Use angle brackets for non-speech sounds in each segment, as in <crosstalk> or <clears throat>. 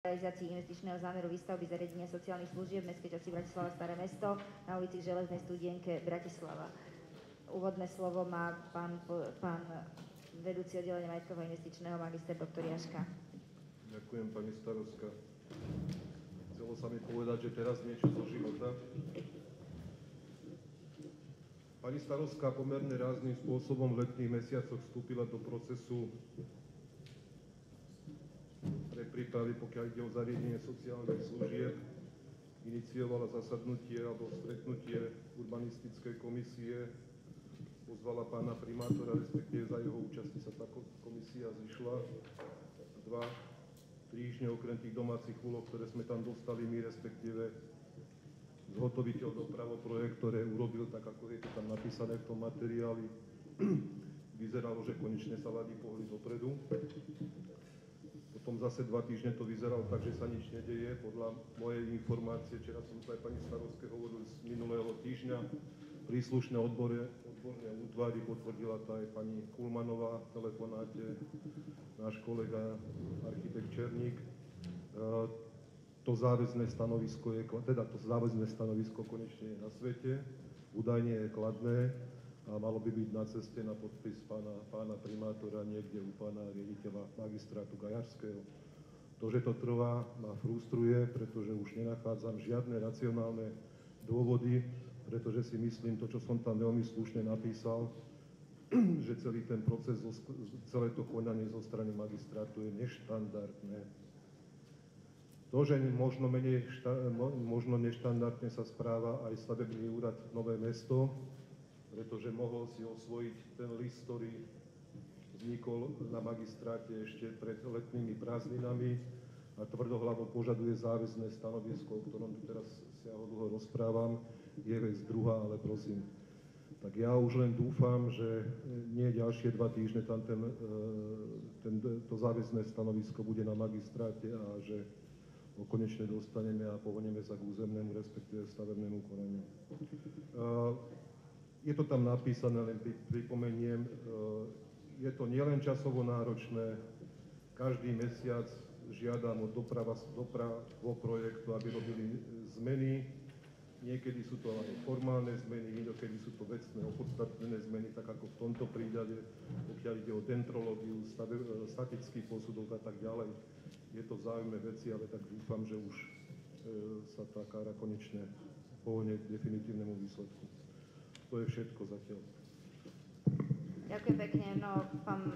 realizácii investičného zámeru výstavby zariadenia sociálnych služieb mestskej časti Bratislava Staré mesto na ulici Železnej studienke Bratislava. Úvodné slovo má pán, pán vedúci oddelenia majetkového investičného magister doktor Jaška. Ďakujem, pani starostka. Chcelo sa mi povedať, že teraz niečo zo života. Pani starostka pomerne rázným spôsobom v letných mesiacoch vstúpila do procesu pre prípravy, pokiaľ ide o zariadenie sociálnych služieb, iniciovala zasadnutie alebo stretnutie urbanistickej komisie, pozvala pána primátora, respektíve za jeho účasti sa tá komisia zišla. Dva týždne okrem tých domácich úloh, ktoré sme tam dostali my, respektíve zhotoviteľ dopravoprojekt, ktoré urobil tak, ako je to tam napísané v tom materiáli, <clears throat> vyzeralo, že konečne sa ladí pohli dopredu. Potom zase dva týždne to vyzeralo tak, že sa nič nedeje. Podľa mojej informácie, včera som to aj pani Starovské hovoril z minulého týždňa, príslušné odbore, odborné útvary potvrdila to aj pani Kulmanová v telefonáte, náš kolega architekt Černík. E, to záväzné stanovisko je, teda to záväzné stanovisko konečne je na svete, údajne je kladné a malo by byť na ceste na podpis pána, pána primátora niekde u pána riaditeľa magistrátu Gajarského. To, že to trvá, ma frustruje, pretože už nenachádzam žiadne racionálne dôvody, pretože si myslím, to, čo som tam veľmi slušne napísal, <clears throat> že celý ten proces, celé to konanie zo strany magistrátu je neštandardné. To, že možno, menej, možno neštandardne sa správa aj stavebný úrad Nové mesto, pretože mohol si osvojiť ten list, ktorý vznikol na magistráte ešte pred letnými prázdninami a tvrdohlavo požaduje záväzné stanovisko, o ktorom tu teraz siaho dlho rozprávam. Je vec druhá, ale prosím. Tak ja už len dúfam, že nie ďalšie dva týždne tam ten, e, ten, to záväzné stanovisko bude na magistráte a že ho konečne dostaneme a pohneme sa k územnému, respektíve stavebnému konaniu. Je to tam napísané, len pripomeniem, e, je to nielen časovo náročné, každý mesiac žiadam od doprava, dopravo projektu, aby robili zmeny, niekedy sú to aj formálne zmeny, niekedy sú to vecné, opodstatnené zmeny, tak ako v tomto prípade, pokiaľ ide o dentrológiu, e, statický posudok a tak ďalej. Je to vzájomné veci, ale tak dúfam, že už e, sa tá kára konečne pohne k definitívnemu výsledku. To je všetko zatiaľ. Ďakujem pekne. No, pán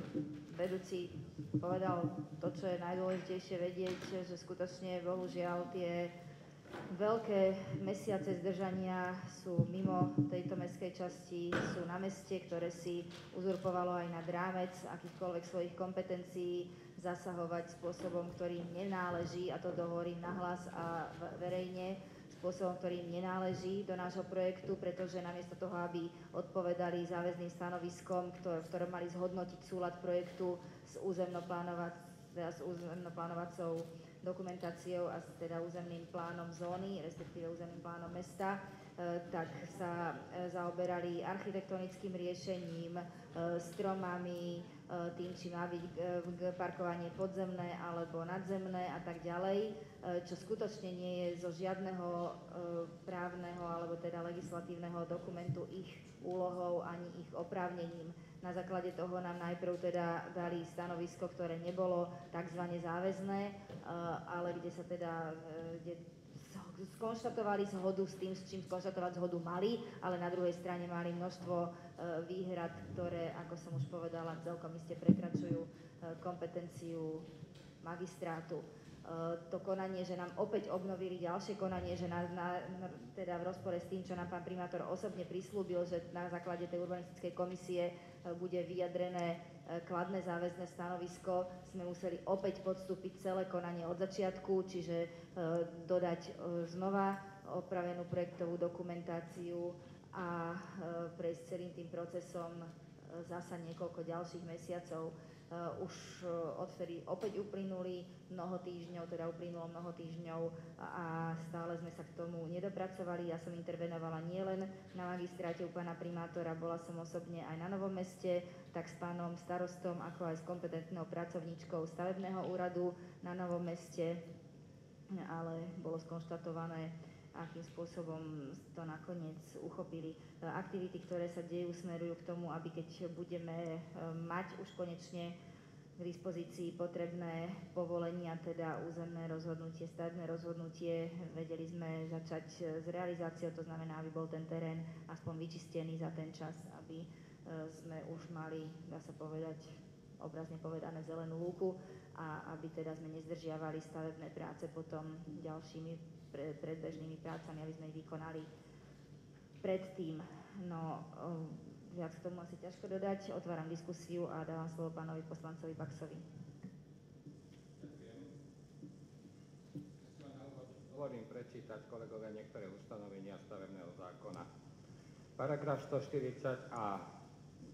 vedúci povedal to, čo je najdôležitejšie vedieť, že skutočne, bohužiaľ, tie veľké mesiace zdržania sú mimo tejto mestskej časti, sú na meste, ktoré si uzurpovalo aj nad rámec akýchkoľvek svojich kompetencií zasahovať spôsobom, ktorým nenáleží, a to dohovorím nahlas a verejne, spôsobom, ktorý nenáleží do nášho projektu, pretože namiesto toho, aby odpovedali záväzným stanoviskom, ktoré, v ktorom mali zhodnotiť súlad projektu s územnoplánovacou s územnoplánovacou dokumentáciou a teda územným plánom zóny, respektíve územným plánom mesta, tak sa e, zaoberali architektonickým riešením, e, stromami, tým, či má byť parkovanie podzemné alebo nadzemné a tak ďalej. Čo skutočne nie je zo žiadneho právneho alebo teda legislatívneho dokumentu ich úlohou ani ich oprávnením. Na základe toho nám najprv teda dali stanovisko, ktoré nebolo tzv. záväzné, ale kde sa teda kde skonštatovali zhodu s tým, s čím skonštatovať zhodu mali, ale na druhej strane mali množstvo výhrad, ktoré, ako som už povedala, celkom iste prekračujú kompetenciu magistrátu. Eh, to konanie, že nám opäť obnovili ďalšie konanie, že na, na, teda v rozpore s tým, čo nám pán primátor osobne prislúbil, že na základe tej urbanistickej komisie bude vyjadrené kladné záväzné stanovisko, sme museli opäť podstúpiť celé konanie od začiatku, čiže dodať znova opravenú projektovú dokumentáciu a prejsť celým tým procesom zasa niekoľko ďalších mesiacov. Uh, už uh, odvtedy opäť uplynuli mnoho týždňov, teda uplynulo mnoho týždňov a stále sme sa k tomu nedopracovali. Ja som intervenovala nielen na magistráte u pána primátora, bola som osobne aj na Novom meste, tak s pánom starostom, ako aj s kompetentnou pracovníčkou stavebného úradu na Novom meste. ale bolo skonštatované, akým spôsobom to nakoniec uchopili. E, aktivity, ktoré sa dejú, smerujú k tomu, aby keď budeme e, mať už konečne k dispozícii potrebné povolenia, teda územné rozhodnutie, stavebné rozhodnutie. Vedeli sme začať s realizáciou, to znamená, aby bol ten terén aspoň vyčistený za ten čas, aby e, sme už mali, dá sa povedať, obrazne povedané, zelenú lúku a aby teda sme nezdržiavali stavebné práce potom ďalšími predbežnými prácami, aby sme ich vykonali predtým. No, Viac k tomu asi ťažko dodať. Otváram diskusiu a dávam slovo pánovi poslancovi Baxovi. Dovolím prečítať kolegovia niektoré ustanovenia stavebného zákona. Paragraf 140a,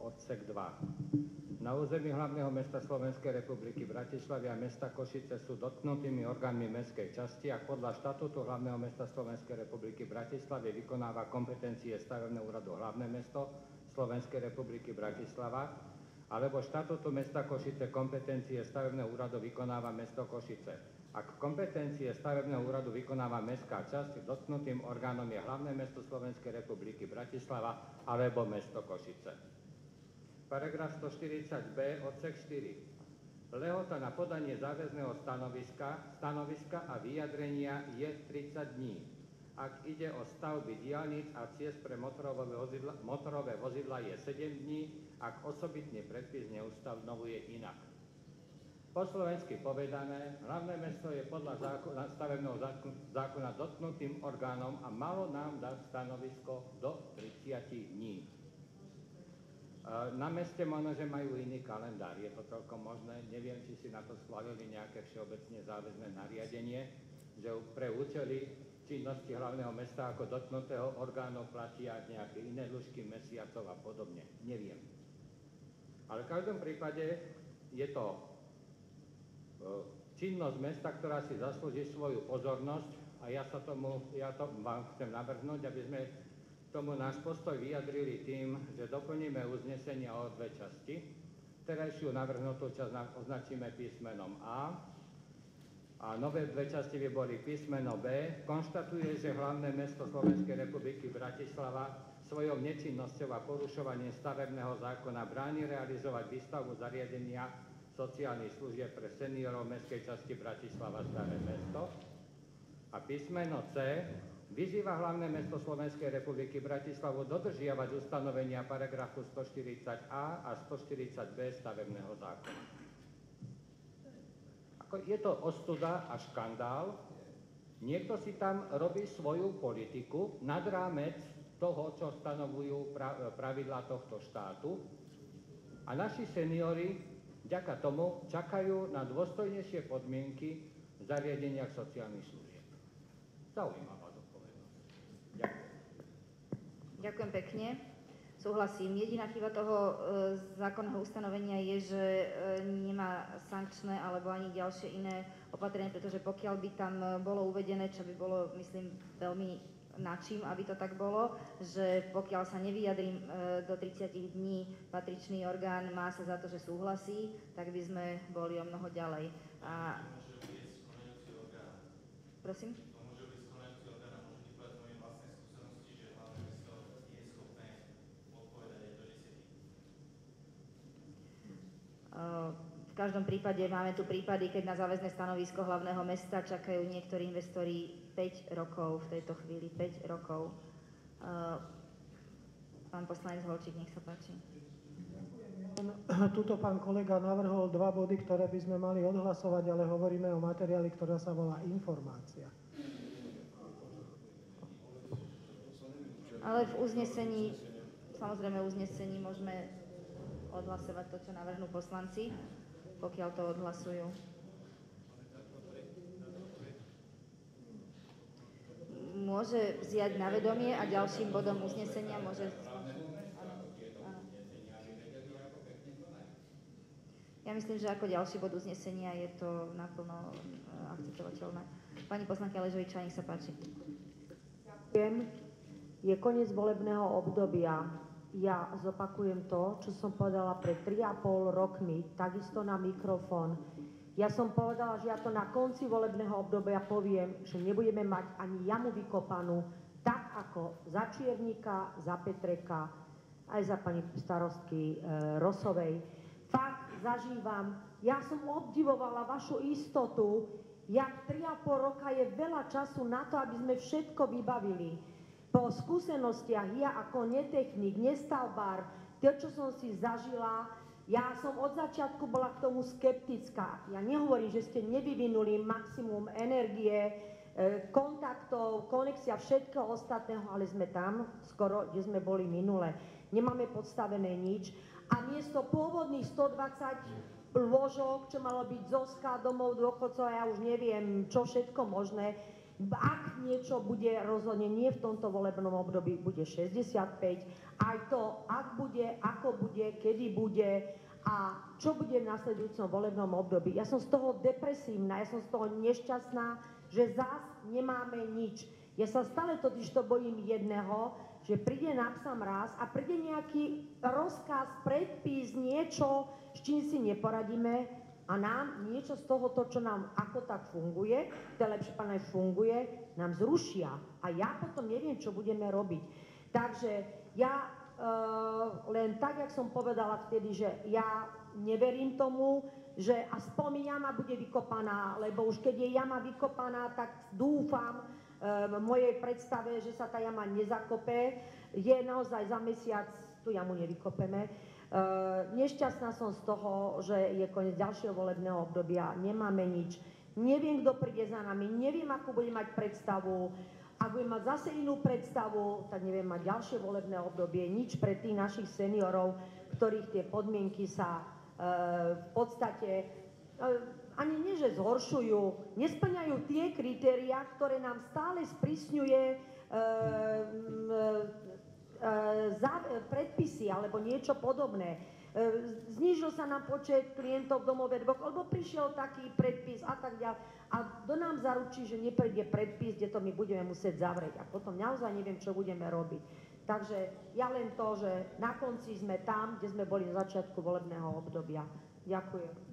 odsek 2. Na území hlavného mesta Slovenskej republiky Bratislavy a mesta Košice sú dotknutými orgánmi mestskej časti a podľa štatútu hlavného mesta Slovenskej republiky Bratislavy vykonáva kompetencie stavebného úradu hlavné mesto Slovenskej republiky Bratislava, alebo štatútu mesta Košice kompetencie stavebného úradu vykonáva mesto Košice. Ak kompetencie stavebného úradu vykonáva mestská časť, dotknutým orgánom je hlavné mesto Slovenskej republiky Bratislava alebo mesto Košice. Paragraf 140b, odsek 4. Lehota na podanie záväzného stanoviska, stanoviska a vyjadrenia je 30 dní ak ide o stavby diálnic a ciest pre motorové vozidla, motorové vozidla je 7 dní, ak osobitne predpis neustanovuje inak. Po slovensky povedané, hlavné mesto je podľa zákona, stavebného zákona dotknutým orgánom a malo nám dať stanovisko do 30 dní. Na meste možno, že majú iný kalendár, je to celkom možné. Neviem, či si na to schválili nejaké všeobecne záväzné nariadenie, že pre účely činnosti hlavného mesta ako dotknutého orgánov platia nejaké iné dĺžky mesiacov a podobne. Neviem. Ale v každom prípade je to e, činnosť mesta, ktorá si zaslúži svoju pozornosť a ja sa tomu, ja to vám chcem navrhnúť, aby sme tomu náš postoj vyjadrili tým, že doplníme uznesenia o dve časti. Terajšiu navrhnutú časť označíme písmenom A a nové dve časti by boli písmeno B. Konštatuje, že hlavné mesto Slovenskej republiky Bratislava svojou nečinnosťou a porušovaním stavebného zákona bráni realizovať výstavbu zariadenia sociálnych služieb pre seniorov mestskej časti Bratislava Staré mesto. A písmeno C vyzýva hlavné mesto Slovenskej republiky Bratislavu dodržiavať ustanovenia paragrafu 140a a 140b stavebného zákona je to ostuda a škandál. Niekto si tam robí svoju politiku nad rámec toho, čo stanovujú pravidlá tohto štátu. A naši seniory vďaka tomu čakajú na dôstojnejšie podmienky v zariadeniach sociálnych služieb. Zaujímavá zodpovednosť. Ďakujem. Ďakujem pekne. Súhlasím. Jediná chyba toho e, zákonného ustanovenia je, že e, nemá sankčné alebo ani ďalšie iné opatrenie, pretože pokiaľ by tam bolo uvedené, čo by bolo, myslím, veľmi načím, aby to tak bolo, že pokiaľ sa nevyjadrím e, do 30 dní patričný orgán má sa za to, že súhlasí, tak by sme boli o mnoho ďalej. A... Prosím? V každom prípade máme tu prípady, keď na záväzné stanovisko hlavného mesta čakajú niektorí investori 5 rokov, v tejto chvíli 5 rokov. Pán poslanec Holčík, nech sa páči. Tuto pán kolega navrhol dva body, ktoré by sme mali odhlasovať, ale hovoríme o materiáli, ktorá sa volá informácia. Ale v uznesení, samozrejme uznesení môžeme odhlasovať to, čo navrhnú poslanci, pokiaľ to odhlasujú. Môže vziať na vedomie a ďalším bodom uznesenia môže... Ja myslím, že ako ďalší bod uznesenia je to naplno eh, akceptovateľné. Pani poslanka Ležoviča, nech sa páči. Ďakujem. Je koniec volebného obdobia ja zopakujem to, čo som povedala pred 3,5 rokmi, takisto na mikrofón. Ja som povedala, že ja to na konci volebného obdobia poviem, že nebudeme mať ani jamu vykopanú, tak ako za Čiernika, za Petreka, aj za pani starostky e, Rosovej. Fakt zažívam, ja som obdivovala vašu istotu, jak 3,5 roka je veľa času na to, aby sme všetko vybavili. Po skúsenostiach ja ako netechnik, nestavbár, to, čo som si zažila, ja som od začiatku bola k tomu skeptická. Ja nehovorím, že ste nevyvinuli maximum energie, e, kontaktov, konexia, všetkého ostatného, ale sme tam skoro, kde sme boli minule. Nemáme podstavené nič. A miesto pôvodných 120 lôžok, čo malo byť Zoska, domov dôchodcov, ja už neviem, čo všetko možné, ak niečo bude rozhodne nie v tomto volebnom období, bude 65, aj to, ak bude, ako bude, kedy bude a čo bude v nasledujúcom volebnom období. Ja som z toho depresívna, ja som z toho nešťastná, že zás nemáme nič. Ja sa stále totiž to bojím jedného, že príde na psa mraz a príde nejaký rozkaz, predpis, niečo, s čím si neporadíme a nám niečo z tohoto, čo nám ako tak funguje, to lepšie páne funguje, nám zrušia. A ja potom neviem, čo budeme robiť. Takže ja e, len tak, jak som povedala vtedy, že ja neverím tomu, že aspoň jama bude vykopaná, lebo už keď je jama vykopaná, tak dúfam e, v mojej predstave, že sa tá jama nezakope. Je naozaj za mesiac, tú jamu nevykopeme, Eh, nešťastná som z toho, že je koniec ďalšieho volebného obdobia, nemáme nič. Neviem, kto príde za nami, neviem, ako budem mať predstavu. Ak budem mať zase inú predstavu, tak neviem mať ďalšie volebné obdobie, nič pre tých našich seniorov, ktorých tie podmienky sa e, v podstate e, ani nie, že zhoršujú, nesplňajú tie kritériá, ktoré nám stále sprísňuje e, predpisy alebo niečo podobné. E, znížil sa nám počet klientov v domove dvoch, lebo prišiel taký predpis a tak ďalej. A to nám zaručí, že nepríde predpis, kde to my budeme musieť zavrieť. A potom naozaj neviem, čo budeme robiť. Takže ja len to, že na konci sme tam, kde sme boli na začiatku volebného obdobia. Ďakujem.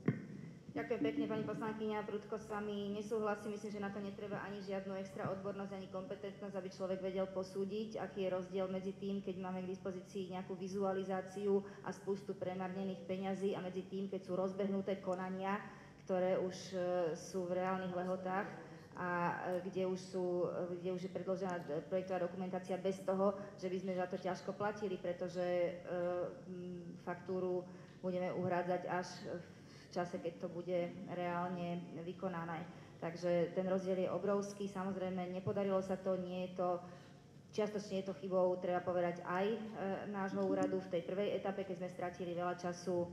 Ďakujem pekne, pani poslankyňa. Prudko s vami nesúhlasím. Myslím, že na to netreba ani žiadnu extra odbornosť, ani kompetentnosť, aby človek vedel posúdiť, aký je rozdiel medzi tým, keď máme k dispozícii nejakú vizualizáciu a spustu premarnených peňazí a medzi tým, keď sú rozbehnuté konania, ktoré už e, sú v reálnych lehotách a e, kde už, sú, kde už je predložená projektová dokumentácia bez toho, že by sme za to ťažko platili, pretože e, faktúru budeme uhrádzať až v čase, keď to bude reálne vykonané. Takže ten rozdiel je obrovský. Samozrejme, nepodarilo sa to, nie je to Čiastočne je to chybou, treba povedať, aj e, nášho úradu v tej prvej etape, keď sme stratili veľa času, e,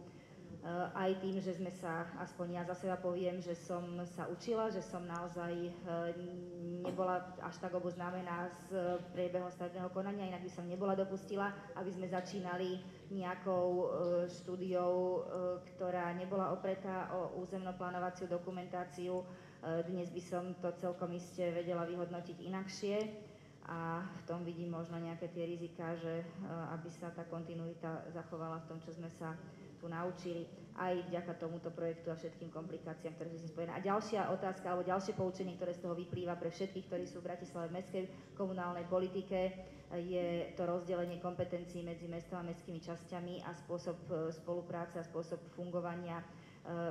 aj tým, že sme sa, aspoň ja za seba poviem, že som sa učila, že som naozaj e, nebola až tak oboznámená s priebehom stavebného konania, inak by som nebola dopustila, aby sme začínali nejakou e, štúdiou, e, ktorá nebola opretá o územnoplánovaciu dokumentáciu. E, dnes by som to celkom iste vedela vyhodnotiť inakšie a v tom vidím možno nejaké tie rizika, že aby sa tá kontinuita zachovala v tom, čo sme sa tu naučili aj vďaka tomuto projektu a všetkým komplikáciám, ktoré sú si spojené. A ďalšia otázka, alebo ďalšie poučenie, ktoré z toho vyplýva pre všetkých, ktorí sú v Bratislave v mestskej komunálnej politike, je to rozdelenie kompetencií medzi mestom a mestskými časťami a spôsob e, spolupráce a spôsob fungovania e,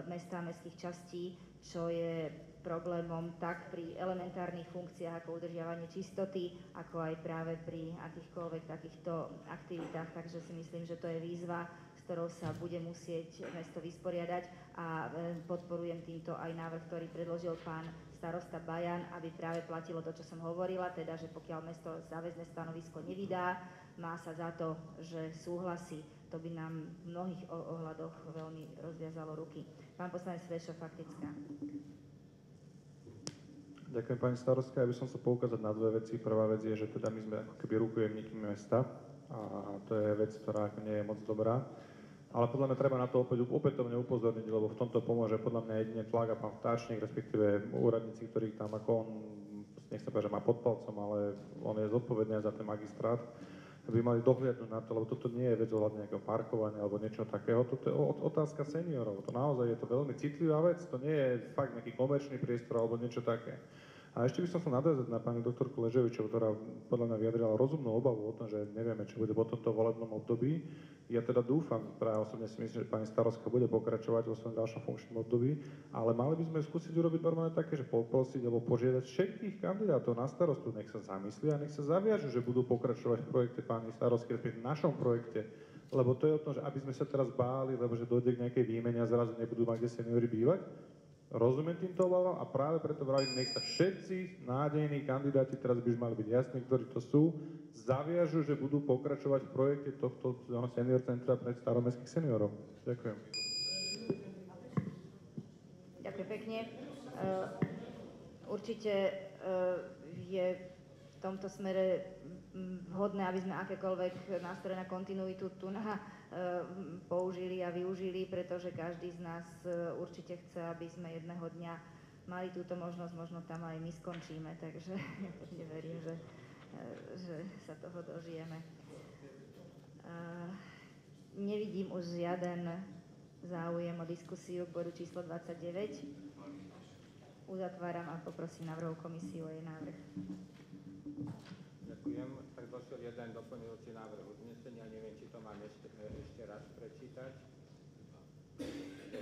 mesta a mestských častí, čo je problémom tak pri elementárnych funkciách ako udržiavanie čistoty, ako aj práve pri akýchkoľvek takýchto aktivitách. Takže si myslím, že to je výzva, s ktorou sa bude musieť mesto vysporiadať a e, podporujem týmto aj návrh, ktorý predložil pán starosta Bajan, aby práve platilo to, čo som hovorila, teda, že pokiaľ mesto záväzne stanovisko nevydá, má sa za to, že súhlasí. To by nám v mnohých ohľadoch veľmi rozviazalo ruky. Pán poslanec Svešo, faktická. Ďakujem pani starostka. Ja by som sa poukázať na dve veci. Prvá vec je, že teda my sme ako keby rukujemníky mesta a to je vec, ktorá nie je moc dobrá. Ale podľa mňa treba na to opäť opätovne upozorniť, lebo v tomto pomôže podľa mňa jedine tlak a pán Vtáčnik, respektíve úradníci, ktorých tam ako on, nechcem povedať, že má pod palcom, ale on je zodpovedný za ten magistrát. by mali dohliadnúť na to, lebo toto nie je vec ohľadne nejakého parkovania alebo niečo takého, toto je otázka seniorov, to naozaj je to veľmi citlivá vec, to nie je fakt nejaký komerčný priestor alebo niečo také. A ešte by som sa nadviazať na pani doktorku Leževičovu, ktorá podľa mňa vyjadrila rozumnú obavu o tom, že nevieme, čo bude po tomto volebnom období. Ja teda dúfam, práve osobne si myslím, že pani starostka bude pokračovať vo svojom ďalšom funkčnom období, ale mali by sme skúsiť urobiť normálne také, že poprosiť alebo požiadať všetkých kandidátov na starostu, nech sa zamyslia nech sa zaviažu, že budú pokračovať v projekte pani starostky, v našom projekte. Lebo to je o tom, že aby sme sa teraz báli, lebo že dojde k nejakej výmene a zrazu nebudú mať kde seniori bývať, Rozumiem týmto obavám a práve preto vravím, nech sa všetci nádejní kandidáti, teraz by už mali byť jasní, ktorí to sú, zaviažu, že budú pokračovať v projekte tohto senior centra pre staromestských seniorov. Ďakujem. Ďakujem pekne. Uh, určite uh, je v tomto smere vhodné, aby sme akékoľvek nástroje na kontinuitu tu na použili a využili, pretože každý z nás eh, určite chce, aby sme jedného dňa mali túto možnosť, možno tam aj my skončíme, takže ja verím, že, eh, že sa toho dožijeme. Nevidím už žiaden záujem o diskusiu k bodu číslo 29. Uzatváram a poprosím návrhovú komisiu o jej návrh. Ďakujem. Došiel jeden doplňujúci návrh uznesenia. Neviem, či to mám ešte, e, ešte raz prečítať.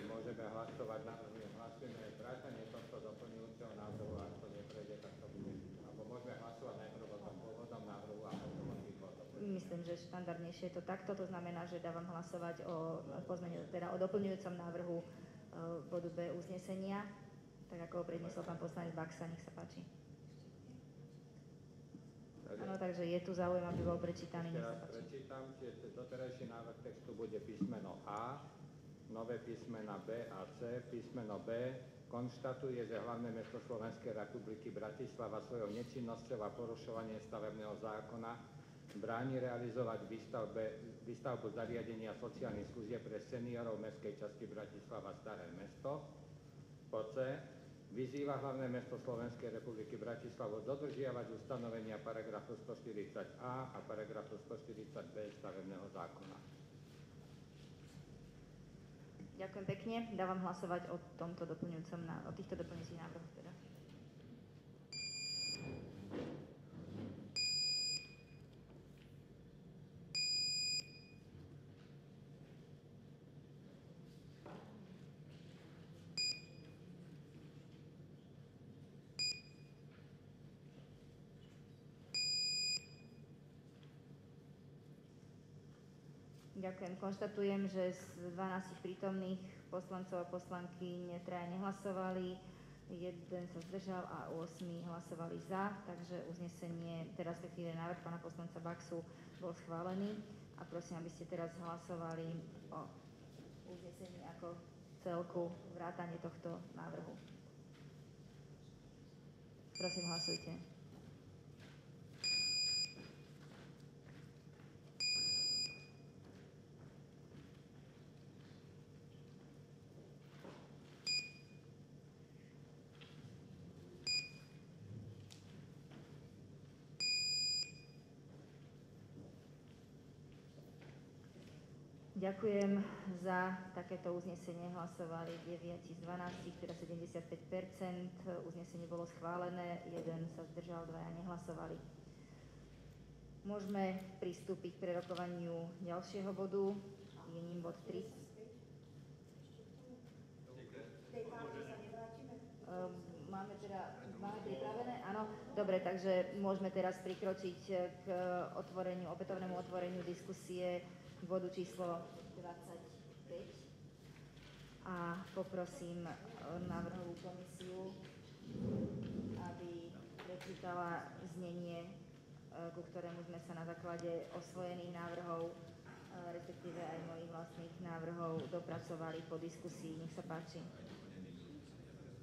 Môžeme hlasovať, navrhujem, hlasujeme vrátanie tohto doplňujúceho návrhu, ak to neprejde, tak to bude. Alebo môžeme hlasovať najprv o tom pôvodnom návrhu a potom o tých Myslím, že štandardnejšie je to takto, to znamená, že dávam hlasovať o, pozmeniu, teda o doplňujúcom návrhu e, bodu B uznesenia, tak ako ho predniesol pán poslanec Baxa, nech sa páči. Áno, takže je tu záujem, aby bol prečítaný. Raz prečítam, čiže doterajší návrh textu bude písmeno A, nové písmena B a C. Písmeno B konštatuje, že hlavné mesto Slovenskej republiky Bratislava svojou nečinnosťou a porušovaním stavebného zákona bráni realizovať výstavbe, výstavbu zariadenia sociálnych služieb pre seniorov mestskej časti Bratislava Staré mesto. Po C Vyzýva hlavné mesto Slovenskej republiky Bratislavu dodržiavať ustanovenia paragrafu 140a a paragrafu 140b stavebného zákona. Ďakujem pekne. Dávam hlasovať o, tomto doplňujúcom, o týchto doplňujúcich návrhoch. Teda. Ďakujem. Konštatujem, že z 12 prítomných poslancov a poslanky traja nehlasovali, jeden sa zdržal a 8 hlasovali za, takže uznesenie, teraz respektíve návrh pána poslanca Baxu bol schválený a prosím, aby ste teraz hlasovali o uznesení ako celku vrátanie tohto návrhu. Prosím, hlasujte. Ďakujem za takéto uznesenie. Hlasovali 9 z 12, teda 75% Uznesenie bolo schválené, jeden sa zdržal, dvaja nehlasovali. Môžeme pristúpiť k prerokovaniu ďalšieho bodu. Je ním bod 3. Ehm, máme teda, máme pripravené? Áno, dobre, takže môžeme teraz prikročiť k otvoreniu, opätovnému otvoreniu diskusie k bodu číslo 25 a poprosím e, návrhovú komisiu, aby prečítala znenie, e, ku ktorému sme sa na základe osvojených návrhov, e, respektíve aj mojich vlastných návrhov dopracovali po diskusii. Nech sa páči.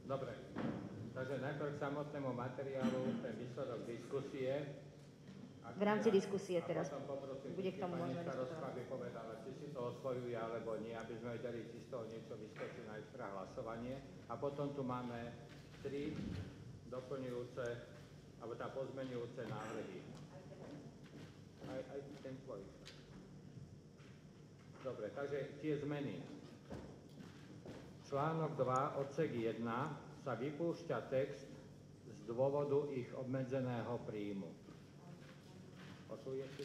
Dobre, takže najprv k samotnému materiálu, ten výsledok diskusie. V rámci diskusie teraz. Bude k tomu možno diskutovať. povedala, či si to osvojuje alebo nie, aby sme vedeli, či z toho niečo vyskočí na extra hlasovanie. A potom tu máme tri doplňujúce, alebo tá pozmenujúce návrhy. Aj, aj ten svoj. Dobre, takže tie zmeny. Článok 2, odsek 1 sa vypúšťa text z dôvodu ich obmedzeného príjmu. Osvojujete?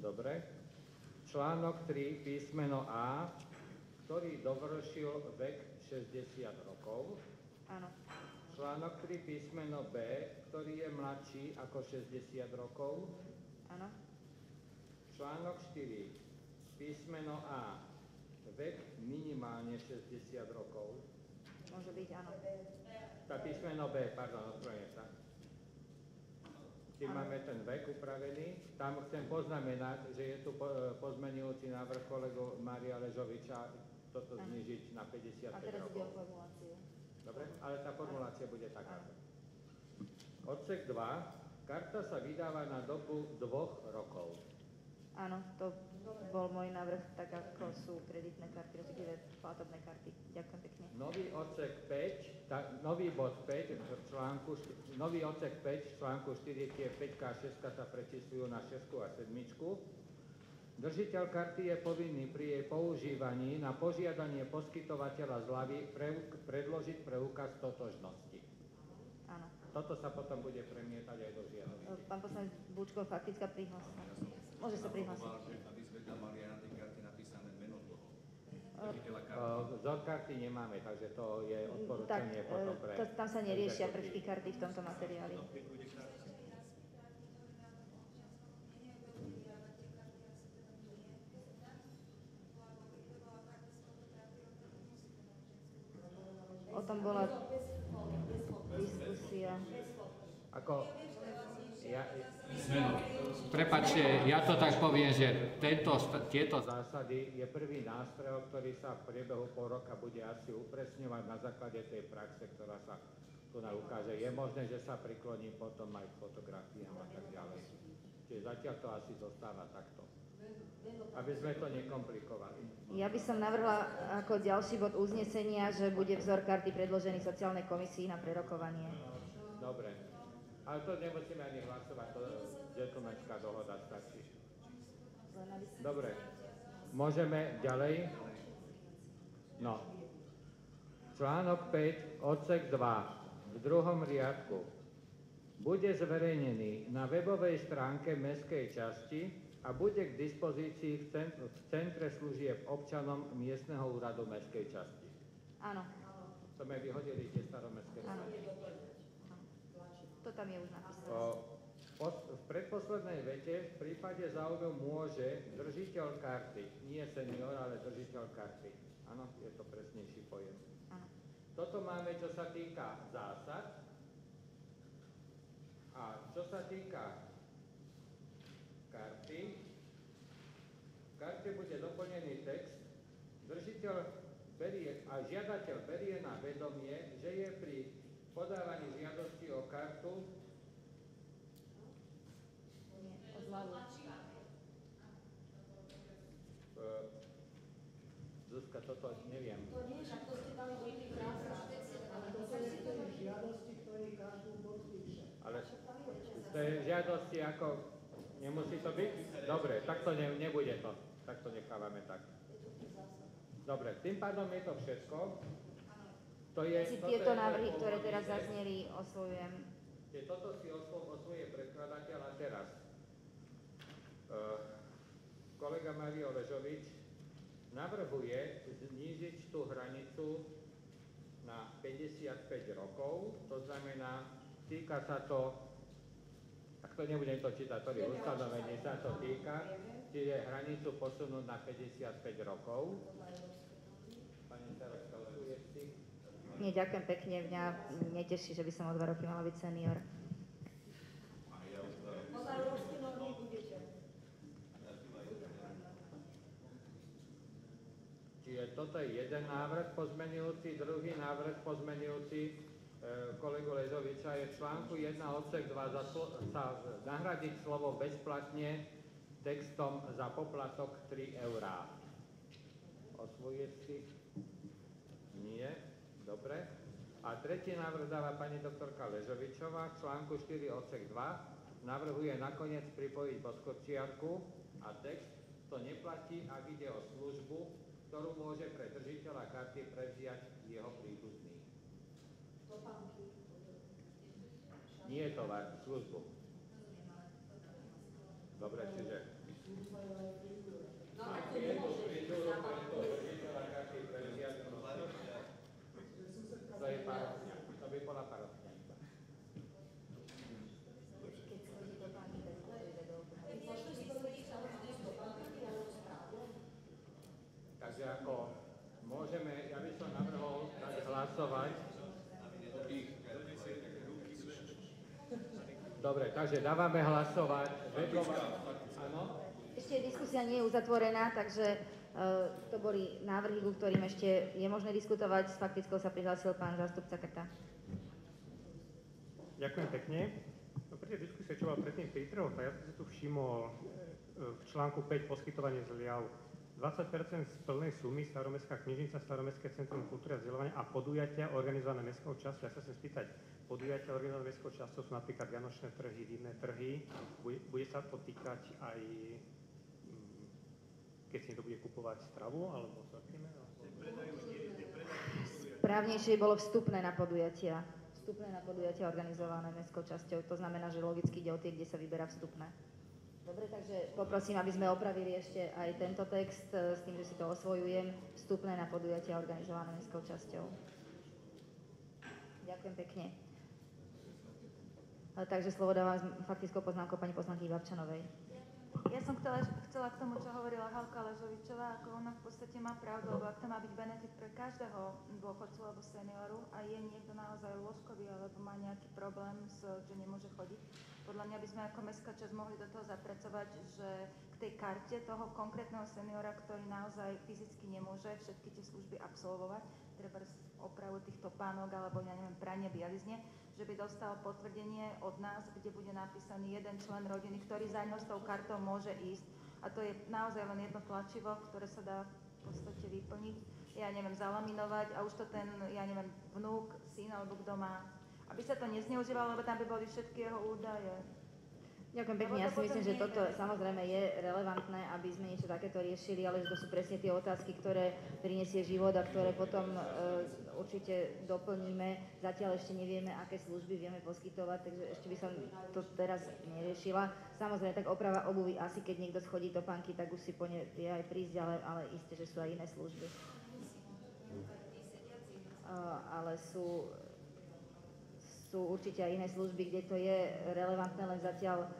Dobre. Článok 3, písmeno A, ktorý dovršil vek 60 rokov. Áno. Článok 3, písmeno B, ktorý je mladší ako 60 rokov. Áno. Článok 4, písmeno A, vek minimálne 60 rokov. Môže byť, áno. Tá písmeno B, pardon, ospravedlňujem sa. Tým máme ten vek upravený. Tam chcem poznamenať, že je tu e, pozmenujúci návrh kolegu Maria Ležoviča toto Áno. znižiť na 55 A teraz ide o rokov. formuláciu. Dobre? Ale tá formulácia bude taká. Odsek 2. Karta sa vydáva na dobu dvoch rokov. Áno, to bol môj návrh, tak ako sú kreditné karty, respektíve platobné karty. Ďakujem pekne. Nový odsek 5, tá, nový bod 5 v článku, nový odsek 5 v článku 4, tie 5 a 6 sa prečíslujú na 6 a 7. Držiteľ karty je povinný pri jej používaní na požiadanie poskytovateľa zľavy pre, predložiť preukaz totožnosti. Áno. Toto sa potom bude premietať aj do žiadosti. Pán poslanec Bučko, faktická prihlása. Môže sa prihlásiť. Aby sme tam mali aj na tej karte napísané meno toho Eh, držiteľa karty. Nemáme, takže to je odporúčanie potom e, pre... to, tam sa neriešia prvky karty v tomto materiáli. O tom bola diskusia. Ako, ja, prepačte, ja to tak poviem, že tento, tieto zásady je prvý nástroj, ktorý sa v priebehu pol roka bude asi upresňovať na základe tej praxe, ktorá sa tu nám ukáže. Je možné, že sa prikloním potom aj k fotografiám a tak ďalej. Čiže zatiaľ to asi zostáva takto. Aby sme to nekomplikovali. Ja by som navrhla ako ďalší bod uznesenia, že bude vzor karty predložený sociálnej komisii na prerokovanie. Dobre. Ale to nemusíme ani hlasovať, to gentlemanská dohoda stačí. Dobre. Môžeme ďalej? No. Článok 5, odsek 2, v druhom riadku. Bude zverejnený na webovej stránke mestskej časti a bude k dispozícii v cent- v centre služieb občanom miestneho úradu mestskej časti. Áno, To sme vyhodili tie staromestské áno. To tam je už napísané. V predposlednej vete v prípade záujmu môže držiteľ karty, nie senior, ale držiteľ karty. Áno, je to presnejší pojem. Toto máme, čo sa týka zásad. A čo sa týka karty, v karte bude doplnený text. Držiteľ berie, a žiadateľ berie na vedomie, že je pri podávaní žiadosti o kartu Nie, o zľavu. e, Zuzka, toto neviem. žiadosti, ktorý každú podpíše. Ale to je žiadosti ako... Nemusí to byť? Dobre, tak to ne, nebude to. Tak to nechávame tak. Dobre, tým pádom je to všetko. To je, Si tieto návrhy, ktoré teraz zazneli, osvojujem. Je, toto si oslo- osvoje predkladateľ a teraz. Uh, kolega Mario Ležovič navrhuje znížiť tú hranicu na 55 rokov, to znamená, týka sa to, to nebudem to čítať, ktorý ustanovení sa to týka, čiže hranicu posunúť na 55 rokov. Pani si? Nie, ďakujem pekne. Mňa neteší, že by som o dva roky mala byť senior. Čiže toto je jeden návrh pozmenujúci, druhý návrh pozmenujúci kolegu Ležoviča je v článku 1 odsek 2 za, sa nahradiť slovo bezplatne textom za poplatok 3 eurá. Osvojuje si? Nie? Dobre. A tretí návrh dáva pani doktorka Ležovičová v článku 4 odsek 2 navrhuje nakoniec pripojiť podkorčiarku a text to neplatí, ak ide o službu, ktorú môže pre držiteľa karty prevziať jeho príbuzný. Nie tovar, službu. Dobre, čiže... Ak je to príslužbu pre toho držiteľa karty prevziať, to je parotňa. To by bola parotňa. iba. Keď schodí do banky, tak pôjde do Takže ako môžeme, ja by som navrhol dať hlasovať. Dobre, takže dávame hlasovať. Áno? Ešte diskusia nie je uzatvorená, takže e, to boli návrhy, ku ktorým ešte je možné diskutovať. S faktickou sa prihlásil pán zástupca Krta. Ďakujem pekne. No, pri tej diskusie, čo bola predtým Petrov, tak ja som si tu všimol e, v článku 5 poskytovanie zliav 20 z plnej sumy Staromestská knižnica, Staromestské centrum kultúry a vzdelávania a podujatia organizované mestskou časťou. Ja sa chcem spýtať, podujatia organizované mestskou časťou sú napríklad vianočné trhy, vinné trhy. Bude, bude sa to týkať aj, mm, keď si niekto bude kupovať stravu alebo? Alebo... Správnejšie bolo vstupné na podujatia. Vstupné na podujatia organizované mestskou časťou. To znamená, že logicky ide o tie, kde sa vyberá vstupné. Dobre, takže poprosím, aby sme opravili ešte aj tento text e, s tým, že si to osvojujem. Vstupné na podujatia organizované mestskou časťou. Ďakujem pekne. E, Takže slovo dávam faktickou poznámkou pani poslanky Babčanovej. Ja som chcela, chcela k tomu, čo hovorila Halka Ležovičová, ako ona v podstate má pravdu, lebo ak to má byť benefit pre každého dôchodcu alebo senioru a je niekto naozaj lôžkový alebo má nejaký problém, s, že nemôže chodiť, podľa mňa by sme ako mestská časť mohli do toho zapracovať, že k tej karte toho konkrétneho seniora, ktorý naozaj fyzicky nemôže všetky tie služby absolvovať, treba opravu týchto pánok alebo ja neviem, pranie bielizne, že by dostal potvrdenie od nás, kde bude napísaný jeden člen rodiny, ktorý za ňou s tou kartou môže ísť. A to je naozaj len jedno tlačivo, ktoré sa dá v podstate vyplniť, ja neviem, zalaminovať a už to ten, ja neviem, vnúk, syn alebo kto má. Aby sa to nezneužívalo, lebo tam by boli všetky jeho údaje. Ďakujem pekne. Ja si myslím, že toto samozrejme je relevantné, aby sme niečo takéto riešili, ale že to sú presne tie otázky, ktoré prinesie život a ktoré potom e, určite doplníme. Zatiaľ ešte nevieme, aké služby vieme poskytovať, takže ešte by som to teraz neriešila. Samozrejme, tak oprava obuvy, asi keď niekto schodí do panky, tak už si po ne vie aj prísť, ale, ale isté, že sú aj iné služby. E, ale sú, sú určite aj iné služby, kde to je relevantné, len zatiaľ uh,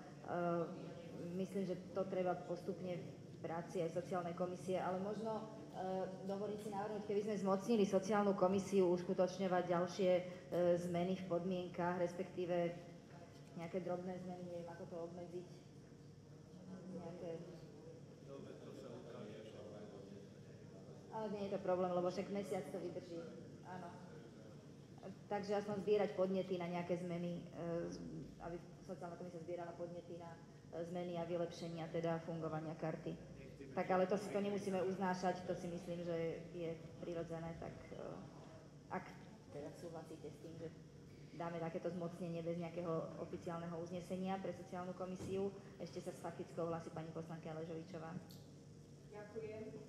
myslím, že to treba postupne v práci aj sociálnej komisie, ale možno uh, dovolím si navrhnúť, keby sme zmocnili sociálnu komisiu uskutočňovať ďalšie uh, zmeny v podmienkach, respektíve nejaké drobné zmeny, neviem, ako to obmedziť. Nejaké... Ale nie je to problém, lebo však mesiac to vydrží. Áno. Takže aspoň zbierať podnety na nejaké zmeny, aby sociálna komisia zbierala podnety na e, zmeny a vylepšenia teda fungovania karty. Tak ale to si to nemusíme uznášať, to si myslím, že je prirodzené, tak e, ak teda súhlasíte s tým, že dáme takéto zmocnenie bez nejakého oficiálneho uznesenia pre sociálnu komisiu, ešte sa s faktickou hlasí pani poslanka Ležovičová.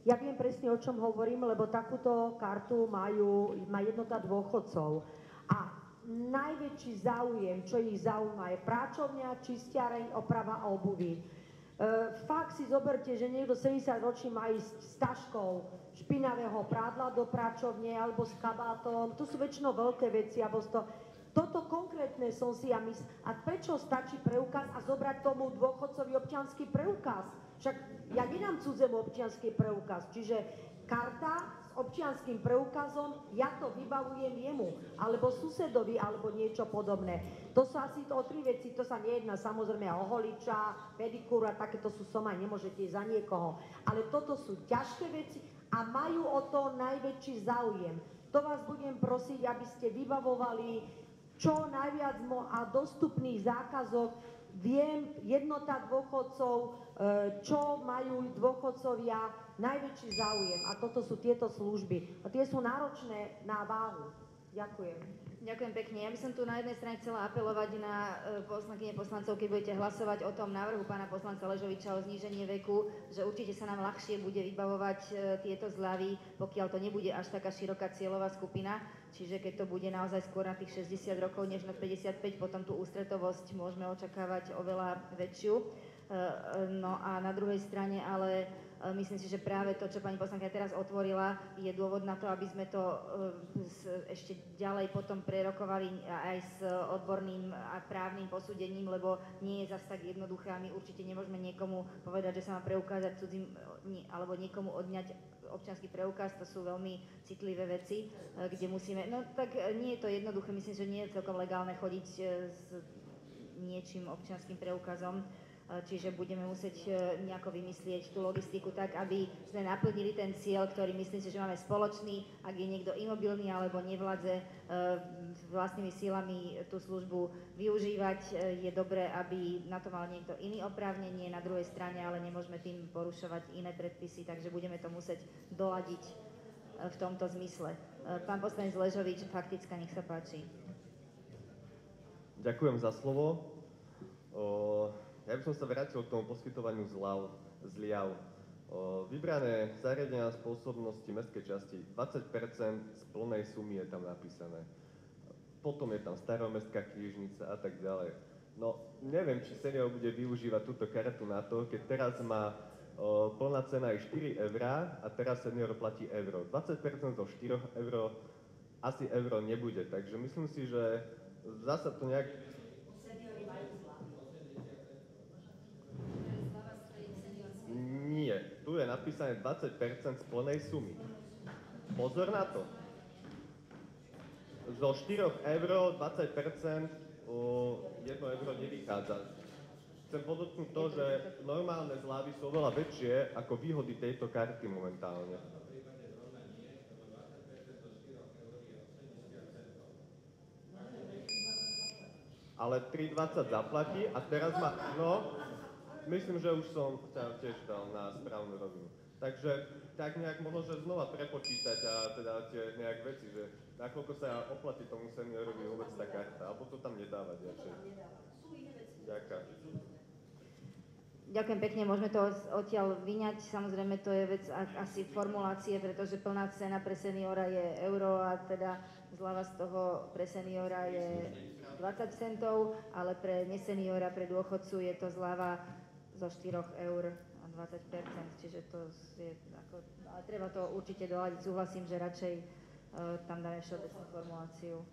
Ja viem presne, o čom hovorím, lebo takúto kartu majú, má jednota dôchodcov. A najväčší záujem, čo ich zaujíma, je práčovňa, čistiareň, oprava obuvy. E, fakt si zoberte, že niekto 70 ročný má ísť s taškou špinavého prádla do práčovne alebo s kabátom. To sú väčšinou veľké veci. Alebo to, toto konkrétne som si ja mysl... A prečo stačí preukaz a zobrať tomu dôchodcovi občianský preukaz? Však ja nedám cudzemu občianský preukaz. Čiže karta občianským preukazom, ja to vybavujem jemu, alebo susedovi, alebo niečo podobné. To sú asi to o tri veci, to sa nejedná samozrejme o holiča, pedikúru a takéto sú som aj nemôžete ísť za niekoho. Ale toto sú ťažké veci a majú o to najväčší záujem. To vás budem prosiť, aby ste vybavovali čo najviac mo- a dostupných zákazok. Viem, jednota dôchodcov, e, čo majú dôchodcovia najväčší záujem. A toto sú tieto služby. A tie sú náročné na váhu. Ďakujem. Ďakujem pekne. Ja by som tu na jednej strane chcela apelovať na e, poslankyne poslancov, keď budete hlasovať o tom návrhu pána poslanca Ležoviča o zníženie veku, že určite sa nám ľahšie bude vybavovať e, tieto zľavy, pokiaľ to nebude až taká široká cieľová skupina. Čiže keď to bude naozaj skôr na tých 60 rokov než na 55, potom tú ústretovosť môžeme očakávať oveľa väčšiu. E, No a na druhej strane ale myslím si, že práve to, čo pani poslankyňa teraz otvorila, je dôvod na to, aby sme to e, ešte ďalej potom prerokovali aj s odborným a právnym posúdením, lebo nie je zas tak jednoduché a my určite nemôžeme niekomu povedať, že sa má preukázať cudzím, nie- alebo niekomu odňať občiansky preukaz, to sú veľmi citlivé veci, e, kde musíme, no tak e, nie je to jednoduché, myslím, že nie je celkom legálne chodiť e, s niečím občianským preukazom. E, Čiže budeme musieť e, nejako vymyslieť tú logistiku tak, aby sme naplnili ten cieľ, ktorý myslím si, že máme spoločný. Ak je niekto imobilný alebo nevládze e, vlastnými sílami tú službu využívať, je dobré, aby na to mal niekto iný oprávnenie na druhej strane, ale nemôžeme tým porušovať iné predpisy, takže budeme to musieť doladiť v tomto zmysle. Pán poslanec Ležovič, faktická, nech sa páči. Ďakujem za slovo. Ja by som sa vrátil k tomu poskytovaniu zľav, zliav. Vybrané zariadenia spôsobnosti mestskej časti, 20% z plnej sumy je tam napísané. Potom je tam staromestská knižnica a tak ďalej. No, neviem, či senior bude využívať túto kartu na to, keď teraz má plná cena je 4 eurá a teraz senior platí euro. 20% zo 4 eur asi euro nebude, takže myslím si, že zasa to nejak... Nie, tu je napísané 20% z plnej sumy. Pozor na to. Zo 4 eur 20% o 1 euro nevychádza. Chcem podotknúť to, že normálne zľavy sú oveľa väčšie ako výhody tejto karty momentálne. ale 3,20 zaplatí a teraz má, no, myslím, že už som sa tiež dal na správnu rovinu. Takže tak nejak možno, že znova prepočítať a teda tie nejak veci, že nakoľko sa oplatí tomu seniorovi vôbec tá karta, alebo to tam nedávať radšej. Ďakujem. Ďakujem pekne, môžeme to odtiaľ vyňať. Samozrejme, to je vec asi formulácie, pretože plná cena pre seniora je euro a teda zľava z toho pre seniora je 20 centov, ale pre neseniora, pre dôchodcu je to zľava zo 4 eur a 20 čiže to je ako, ale treba to určite doľadiť. Súhlasím, že radšej e, tam dáme všeobecnú formuláciu.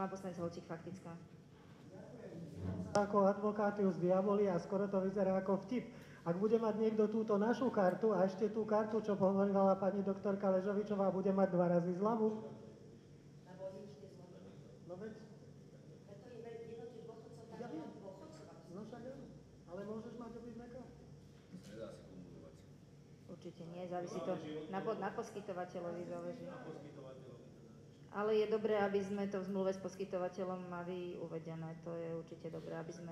Pán poslanec Holčík, faktická. ako advokátius diaboli a skoro to vyzerá ako vtip. Ak bude mať niekto túto našu kartu a ešte tú kartu, čo povedala pani doktorka Ležovičová, bude mať dva razy zľavu? No veď... Ja viem. No však áno. Ale môžeš mať obidve karty. Nedá sa kumulovať. Určite nie, závisí to na, na poskytovateľovi záleží. Ale je dobré, aby sme to v zmluve s poskytovateľom mali uvedené. To je určite dobré, aby sme...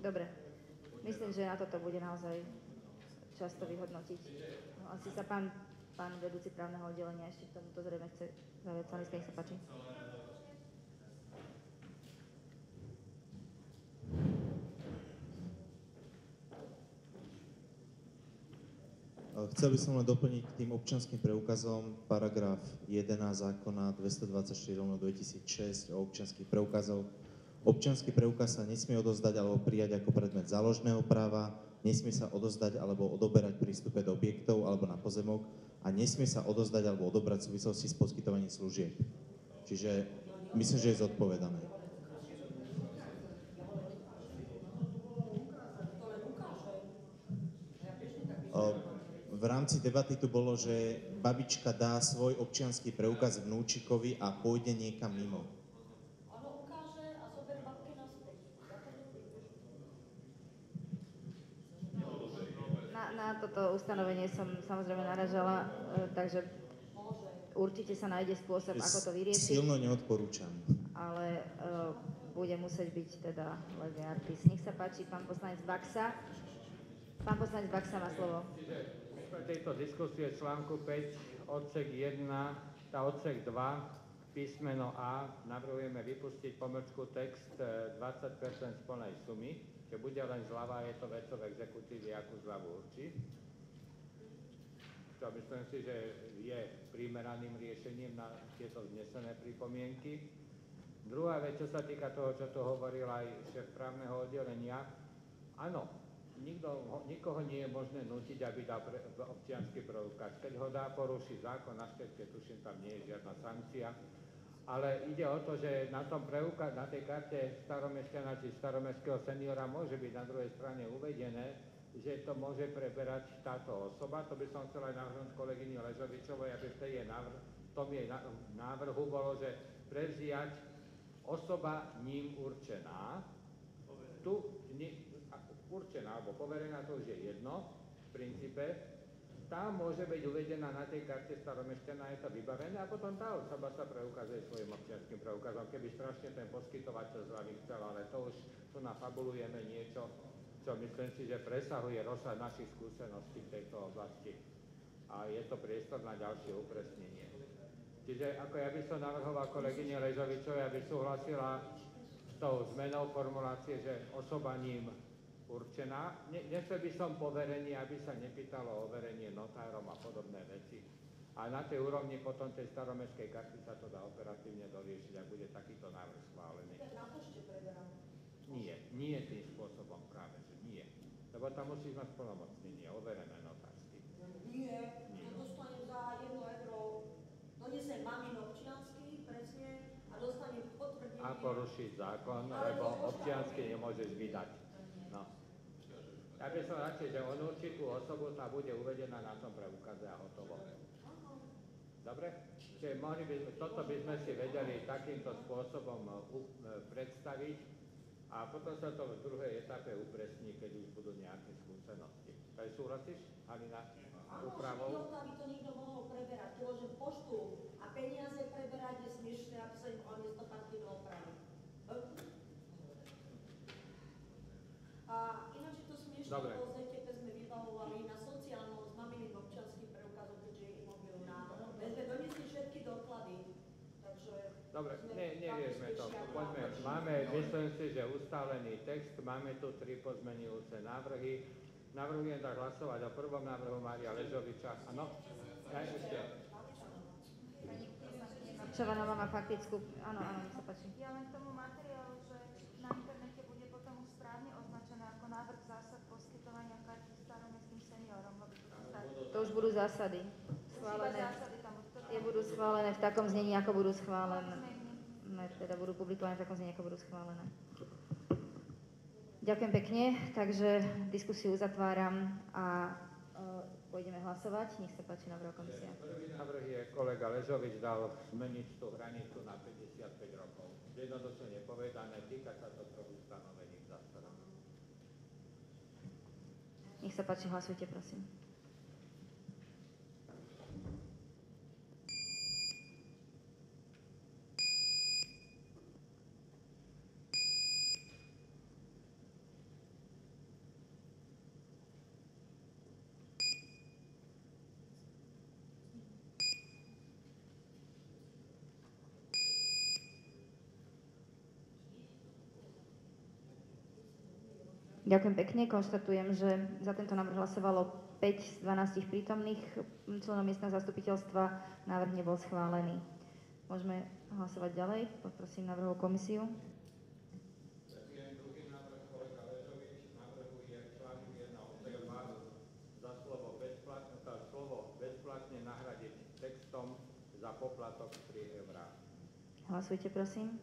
Dobre. Myslím, že na toto bude naozaj často vyhodnotiť. No, asi sa pán, pán vedúci právneho oddelenia ešte k tomuto zrejme chce zaviať nech sa páči. Chcel by som len doplniť tým občanským preukazom paragraf 11 zákona 224 2006 o občanských preukazoch. Občanský preukaz sa nesmie odozdať alebo prijať ako predmet záložného práva, nesmie sa odozdať alebo odoberať pri vstupe do objektov alebo na pozemok a nesmie sa odozdať alebo odobrať v súvislosti s poskytovaním služieb. Čiže myslím, že je zodpovedané. O, V rámci debaty tu bolo, že babička dá svoj občianský preukaz vnúčikovi a pôjde niekam mimo. Na, na toto ustanovenie som samozrejme naražala, e, takže určite sa nájde spôsob, ako to vyriešiť. Silno neodporúčam. ale uh, bude musieť byť teda lege artis. Nech sa páči, pán poslanec Baxa. Pán poslanec Baxa má slovo. Tejto diskusie článku 5 odsek 1 tá odsek 2, písmeno A, navrhujeme vypustiť pomlčku text e, 20 z plnej sumy, že bude len zľava, je to vecov exekutívy, akú zľavu určí. Čo myslím si, že je primeraným riešením na tieto vznesené pripomienky. Druhá vec, čo sa týka toho, čo tu hovoril aj šéf právneho oddelenia, áno, nikto, ho- nikoho nie je možné nutiť, aby dal pre, občiansky preukaz. Keď ho dá, poruší zákon, našťastie tuším, tam nie je žiadna sankcia. Ale ide o to, že na, tom preuka- na tej karte staromešťana či staromestského seniora môže byť na druhej strane uvedené, že to môže preberať táto osoba. To by som chcel aj navrhnúť kolegyni Ležovičovej, aby v tej jej návrh, v tom jej návrhu bolo, že prevziať osoba ním určená, tu určená alebo poverená, to už je jedno v princípe, tá môže byť uvedená na tej karte staromešťana, je to vybavené a potom tá osoba sa preukazuje svojim občianským preukazom, keby strašne ten poskytovateľ zľavy chcel, ale to už tu nafabulujeme niečo, čo myslím si, že presahuje rozsah našich skúseností v tejto oblasti. A je to priestor na ďalšie upresnenie. Čiže ako ja by som navrhoval kolegyne Ležovičovej, aby súhlasila s tou zmenou formulácie, že osoba ním určená. Ne, nechcel by som poverenie, aby sa nepýtalo overenie notárom a podobné veci. A na tej úrovni potom tej staromestskej karty sa to dá operatívne doriešiť, ak bude takýto návrh schválený. Na pošte preberám. Nie, nie tým spôsobom práve, že nie. Lebo tam musíš mať plnomocnenie, overené notársky. Nie, ja dostanem za 1 euro, donesem mamin občiansky, presne, a dostanem potvrdenie. A porušiť zákon, lebo občiansky nemôžeš vydať. Ja by som radšej, že on určitú osobu tá bude uvedená na tom preukaze a hotovo. Dobre? Čiže mohli by, toto by sme si vedeli takýmto spôsobom e, e, predstaviť a potom sa to v druhej etape upresní, keď už budú nejaké skúsenosti. Takže súhlasíš, Halina, úpravou? Áno, aby to niekto mohol preberať. Keď môžem poštu a peniaze preberať, je smiešné, aby sa im oni to partijné opravy. A ináč je to smiešné, Dobre. z ETP sme vybavovali na sociálnu s maminým občanským preukazom, keďže je mobilná. My sme doniesli všetky doklady, takže... Dobre, ne, neriešme to. Poďme, máme, myslím si, že ustálený text, máme tu tri pozmenujúce návrhy. Navrhujem tak hlasovať o prvom návrhu Mária Ležoviča. Áno? Ja ešte. Čovanová má faktickú, áno, áno, sa páči. Ja len k tomu materiálu, že na internete bude potom už správne označené ako návrh zásad poskytovania karty staromestským seniorom, lebo to už budú zásady schválené. zásady tam budú. To- Tie budú schválené v takom znení, ako budú schválené. Ne, teda budú publikované v takom znení, ako budú schválené. Ďakujem pekne, takže diskusiu uzatváram a uh, pôjdeme hlasovať. Nech sa páči návrh komisia. Prvý návrh je kolega Ležovič dal zmeniť tú hranicu na 55 rokov. Jednoducho nepovedané, týka sa to troch ustanovení v zásade. Nech sa páči, hlasujte, prosím. Ďakujem pekne. Konštatujem, že za tento návrh hlasovalo 5 z 12 prítomných členov miestneho zastupiteľstva. Návrh nebol schválený. Môžeme hlasovať ďalej. Poprosím návrhovú komisiu. Ďakujem. Druhý návrh kolega Ležovič navrhuje v článku 1 odsek 2 za slovo bezplatne, tá slovo bezplatne nahradiť textom za poplatok 3 eurá. Hlasujte, prosím.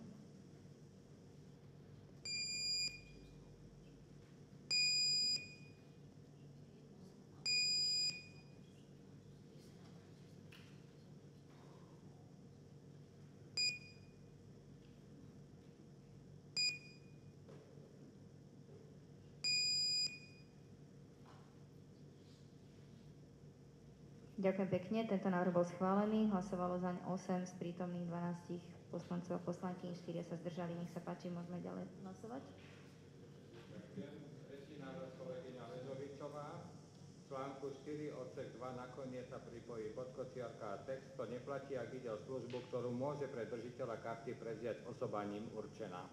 Ďakujem pekne. Tento návrh bol schválený. Hlasovalo zaň 8 z prítomných 12 poslancov a poslankyň. 4 sa zdržali. Nech sa páči, môžeme ďalej hlasovať. Ďakujem. Tretí návrh kolegyňa Ležovičová. článku 4 odsek 2 nakoniec sa pripojí podkočiarka a text. To neplatí, ak ide o službu, ktorú môže pre držiteľa karty prevziať osoba ním určená.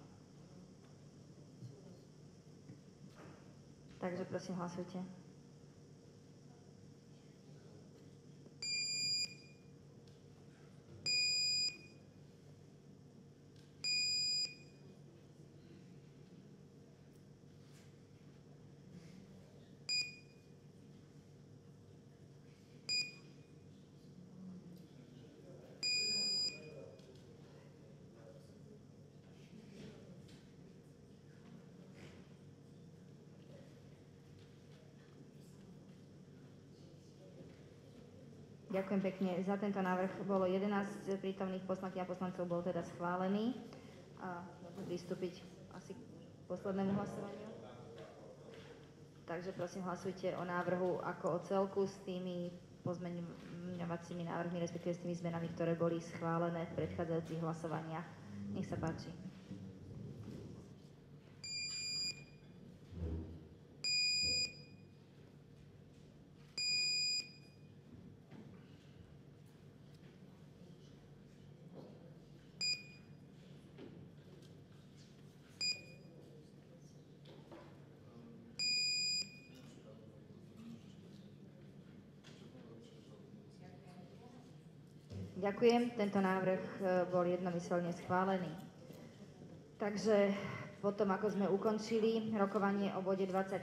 Takže prosím, hlasujte. Ďakujem pekne. Za tento návrh bolo 11 prítomných poslankyň a poslancov, bol teda schválený. A môžeme pristúpiť asi k poslednému hlasovaniu. Takže prosím, hlasujte o návrhu ako o celku s tými pozmeňovacími návrhmi, respektíve s tými zmenami, ktoré boli schválené v predchádzajúcich hlasovaniach. Nech sa páči. Ďakujem, tento návrh e, bol jednomyselne schválený. Takže potom, ako sme ukončili rokovanie o bode 20